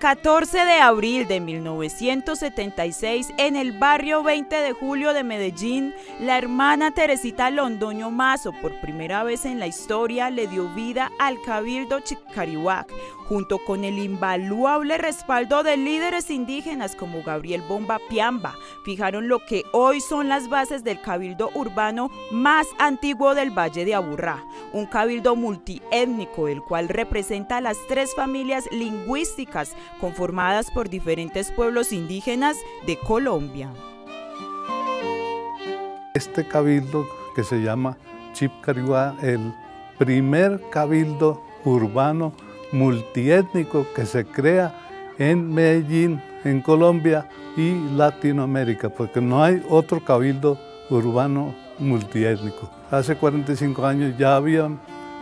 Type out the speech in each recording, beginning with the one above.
14 de abril de 1976, en el barrio 20 de julio de Medellín, la hermana Teresita Londoño Mazo, por primera vez en la historia, le dio vida al Cabildo Chicarihuac, junto con el invaluable respaldo de líderes indígenas como Gabriel Bomba Piamba, fijaron lo que hoy son las bases del cabildo urbano más antiguo del Valle de Aburrá, un cabildo multiétnico, el cual representa a las tres familias lingüísticas conformadas por diferentes pueblos indígenas de Colombia. Este cabildo que se llama Chipcarihuá, el primer cabildo urbano multiétnico que se crea en Medellín, en Colombia y Latinoamérica, porque no hay otro cabildo urbano multiétnico. Hace 45 años ya había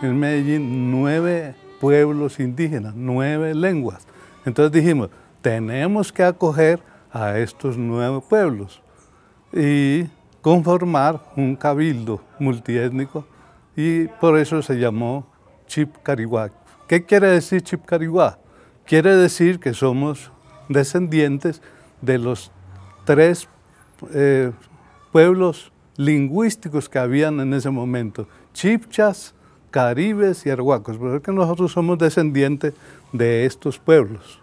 en Medellín nueve pueblos indígenas, nueve lenguas. Entonces dijimos, tenemos que acoger a estos nueve pueblos y conformar un cabildo multiétnico y por eso se llamó Chip Carihuac. ¿Qué quiere decir Chip Carihuac? Quiere decir que somos descendientes de los tres eh, pueblos lingüísticos que habían en ese momento, chipchas, caribes y arhuacos, porque nosotros somos descendientes de estos pueblos.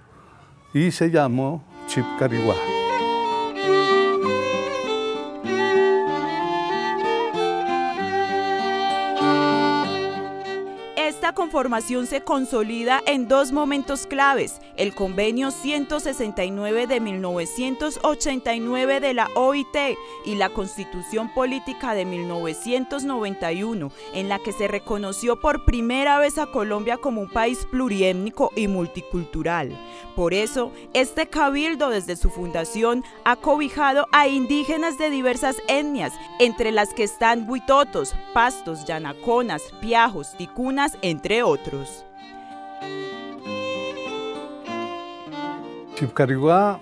Y se llamó Chipcarihuá. conformación se consolida en dos momentos claves, el Convenio 169 de 1989 de la OIT y la Constitución Política de 1991, en la que se reconoció por primera vez a Colombia como un país pluriétnico y multicultural. Por eso, este cabildo desde su fundación ha cobijado a indígenas de diversas etnias, entre las que están huitotos, pastos, yanaconas, piajos, ticunas, entre otros. Chipcariguá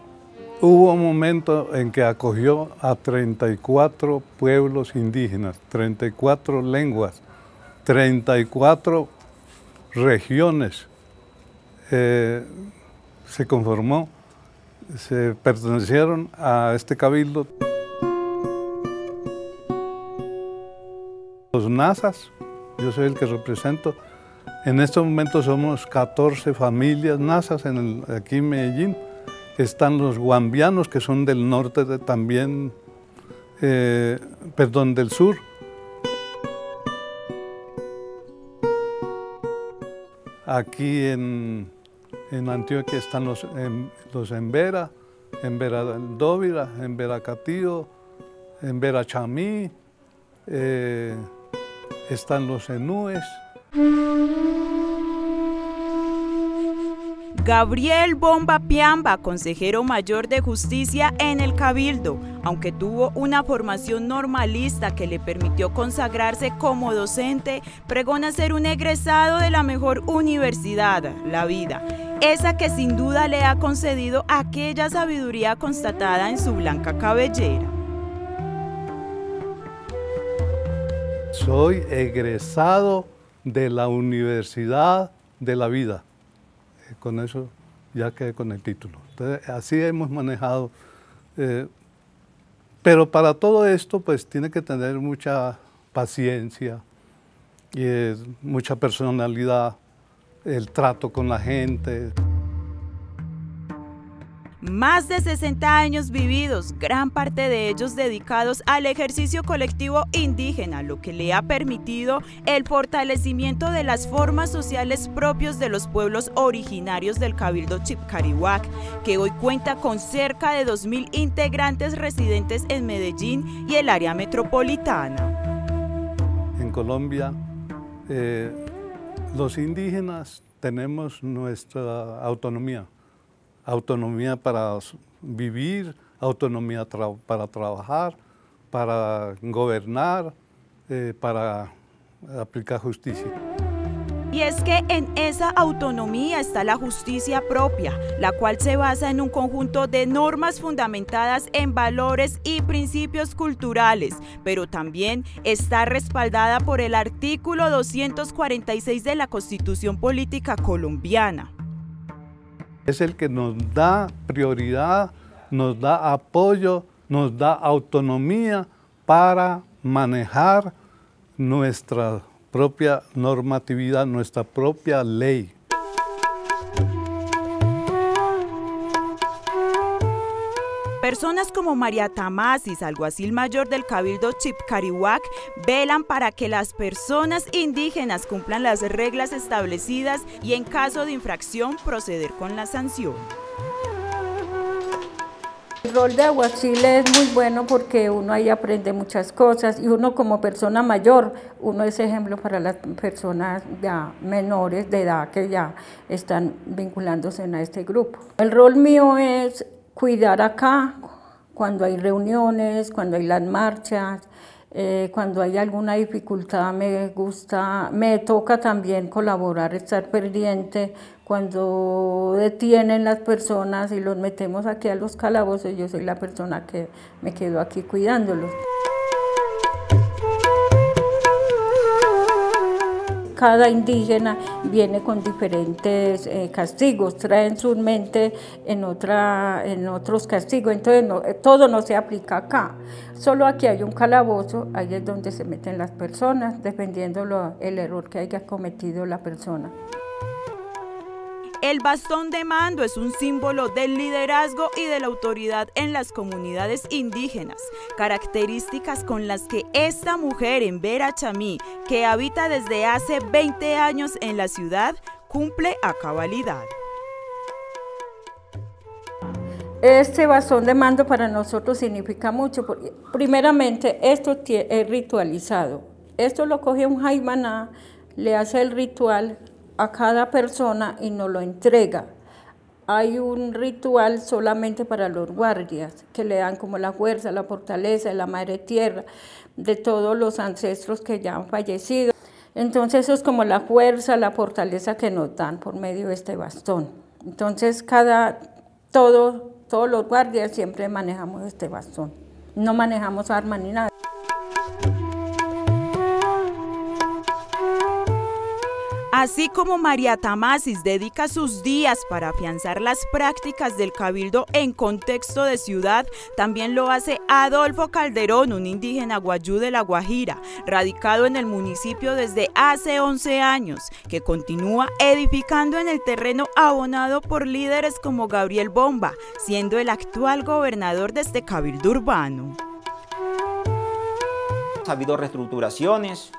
hubo un momento en que acogió a 34 pueblos indígenas, 34 lenguas, 34 regiones. Eh, se conformó, se pertenecieron a este cabildo. Los nazas, yo soy el que represento, en estos momentos somos 14 familias nazas en aquí en Medellín. Están los guambianos, que son del norte también, eh, perdón, del sur. Aquí en, Antioquia están los, en, los Embera, Embera Dóvira, Embera Catío, Embera Chamí, eh, están los Enúes. Gabriel Bomba Piamba, consejero mayor de justicia en el Cabildo, aunque tuvo una formación normalista que le permitió consagrarse como docente, pregona ser un egresado de la mejor universidad, la vida, esa que sin duda le ha concedido aquella sabiduría constatada en su blanca cabellera. Soy egresado de la Universidad de la Vida con eso ya quedé con el título. Así hemos manejado. Eh, pero para todo esto, pues tiene que tener mucha paciencia y mucha personalidad, el trato con la gente. Más de 60 años vividos, gran parte de ellos dedicados al ejercicio colectivo indígena, lo que le ha permitido el fortalecimiento de las formas sociales propios de los pueblos originarios del Cabildo Chipcarihuac, que hoy cuenta con cerca de 2.000 integrantes residentes en Medellín y el área metropolitana. En Colombia, eh, los indígenas tenemos nuestra autonomía autonomía para vivir, autonomía para trabajar, para gobernar, eh, para aplicar justicia. Y es que en esa autonomía está la justicia propia, la cual se basa en un conjunto de normas fundamentadas en valores y principios culturales, pero también está respaldada por el artículo 246 de la Constitución Política Colombiana. Es el que nos da prioridad, nos da apoyo, nos da autonomía para manejar nuestra propia normatividad, nuestra propia ley. Personas como María Tamasis, alguacil mayor del Cabildo Chipcarihuac, velan para que las personas indígenas cumplan las reglas establecidas y en caso de infracción proceder con la sanción. El rol de aguacil es muy bueno porque uno ahí aprende muchas cosas y uno como persona mayor, uno es ejemplo para las personas ya menores de edad que ya están vinculándose en este grupo. El rol mío es cuidar acá cuando hay reuniones, cuando hay las marchas, eh, cuando hay alguna dificultad me gusta, me toca también colaborar, estar pendiente. Cuando detienen las personas y los metemos aquí a los calabozos, yo soy la persona que me quedo aquí cuidándolos. Cada indígena viene con diferentes eh, castigos, traen su mente en, otra, en otros castigos, entonces eh, todo no se aplica acá. Solo aquí hay un calabozo, ahí es donde se meten las personas, dependiendo lo, el error que haya cometido la persona. El bastón de mando es un símbolo del liderazgo y de la autoridad en las comunidades indígenas, características con las que esta mujer en Vera Chamí, que habita desde hace 20 años en la ciudad, cumple a cabalidad. Este bastón de mando para nosotros significa mucho, porque primeramente esto es ritualizado. Esto lo coge un jaimaná, le hace el ritual, a cada persona y nos lo entrega. Hay un ritual solamente para los guardias, que le dan como la fuerza, la fortaleza, la madre tierra de todos los ancestros que ya han fallecido. Entonces eso es como la fuerza, la fortaleza que nos dan por medio de este bastón. Entonces cada, todo, todos los guardias siempre manejamos este bastón. No manejamos armas ni nada. Así como María Tamasis dedica sus días para afianzar las prácticas del cabildo en contexto de ciudad, también lo hace Adolfo Calderón, un indígena guayú de La Guajira, radicado en el municipio desde hace 11 años, que continúa edificando en el terreno abonado por líderes como Gabriel Bomba, siendo el actual gobernador de este cabildo urbano. Ha habido reestructuraciones,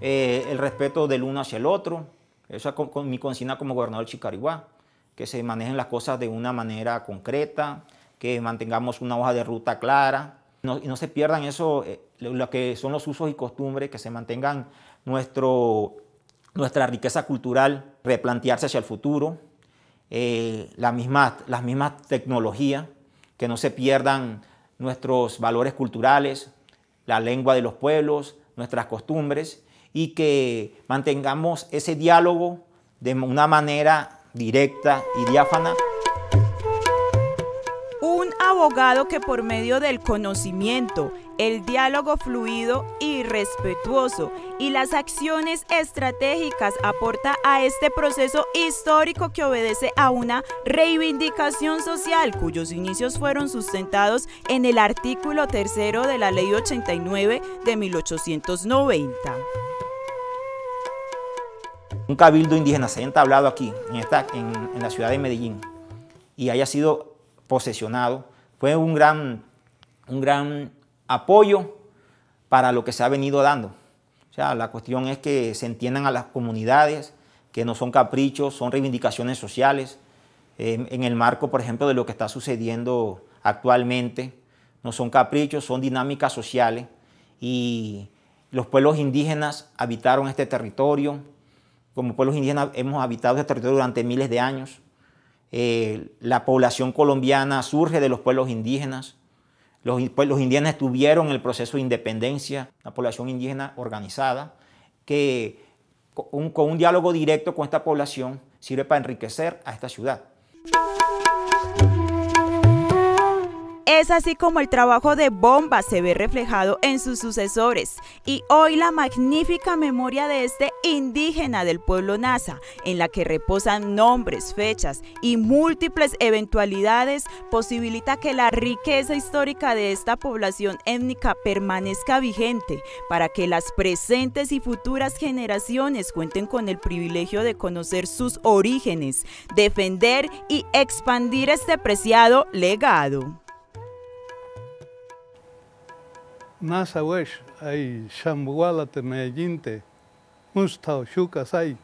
eh, el respeto del uno hacia el otro. Esa es con, mi consigna como gobernador de Chicariguá, que se manejen las cosas de una manera concreta, que mantengamos una hoja de ruta clara. Y no se pierdan eso, eh, lo que son los usos y costumbres, que se mantengan nuestro, nuestra riqueza cultural, replantearse hacia el futuro, eh, la misma, las mismas tecnologías, que no se pierdan nuestros valores culturales, la lengua de los pueblos, nuestras costumbres y que mantengamos ese diálogo de una manera directa y diáfana. Un abogado que por medio del conocimiento, el diálogo fluido y respetuoso y las acciones estratégicas aporta a este proceso histórico que obedece a una reivindicación social cuyos inicios fueron sustentados en el artículo tercero de la Ley 89 de 1890 un cabildo indígena se haya entablado aquí, en, en, la ciudad de Medellín, y haya sido posesionado, fue un gran, un gran apoyo para lo que se ha venido dando. O sea, la cuestión es que se entiendan a las comunidades, que no son caprichos, son reivindicaciones sociales, en el marco, por ejemplo, de lo que está sucediendo actualmente. No son caprichos, son dinámicas sociales y los pueblos indígenas habitaron este territorio, como pueblos indígenas hemos habitado este territorio durante miles de años. Eh, la población colombiana surge de los pueblos indígenas. Los pueblos indígenas estuvieron en el proceso de independencia, la población indígena organizada, que con un diálogo directo con esta población sirve para enriquecer a esta ciudad. Es así como el trabajo de Bomba se ve reflejado en sus sucesores y hoy la magnífica memoria de este indígena del pueblo Nasa, en la que reposan nombres, fechas y múltiples eventualidades, posibilita que la riqueza histórica de esta población étnica permanezca vigente para que las presentes y futuras generaciones cuenten con el privilegio de conocer sus orígenes, defender y expandir este preciado legado. nasa wesh ay shambualate meyinte mustaw shuka sai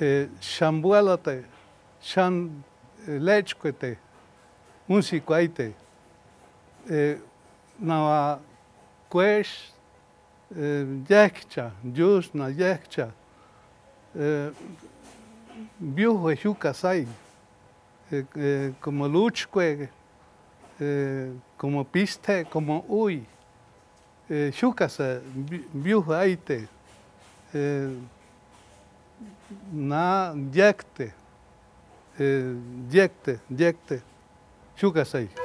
eh, shambualate shan eh, lechquete musikuaite eh, nawa kwesh yekcha yus na yekcha biuhwe shuka sai como luchque como piste como ui えー、就活ビュー相手、えー、な、じゃくて、えー、じゃくて、じゃくて、就活相手。